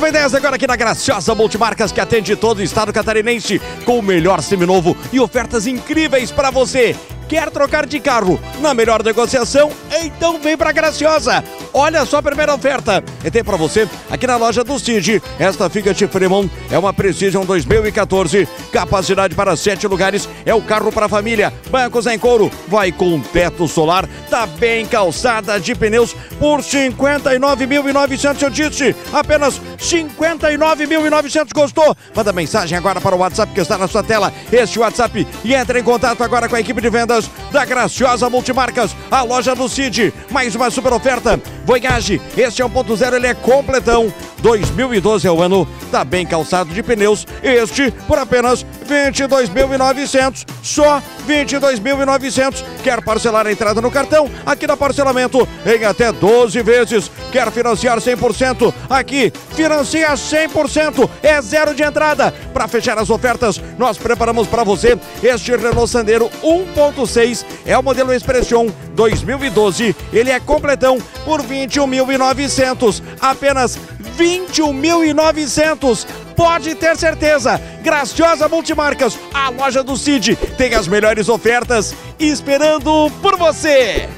10 agora aqui na Graciosa Multimarcas que atende todo o estado catarinense com o melhor seminovo e ofertas incríveis para você. Quer trocar de carro na melhor negociação? Então vem pra Graciosa. Olha só a primeira oferta. E tem para você aqui na loja do Cid. Esta Fiat Fremont é uma Precision 2014. Capacidade para sete lugares. É o carro para família. Bancos em couro. Vai com teto solar. Tá bem calçada de pneus por 59.900 eu disse. Apenas 59.900 gostou? Manda mensagem agora para o WhatsApp que está na sua tela. Este WhatsApp e entre em contato agora com a equipe de vendas da Graciosa Multimarcas, a loja do Cid. Mais uma super oferta. Voyage, este é 1.0, ele é completão. 2012 é o ano, tá bem calçado de pneus. Este por apenas 22.900, só 22.900. Quer parcelar a entrada no cartão? Aqui no parcelamento em até 12 vezes. Quer financiar 100%? Aqui financia 100%, é zero de entrada. Para fechar as ofertas, nós preparamos para você este Renault Sandero 1.6, é o modelo Expression 2012. Ele é completão por 21.900, apenas 21.900. Pode ter certeza. Graciosa Multimarcas, a loja do Cid, tem as melhores ofertas esperando por você.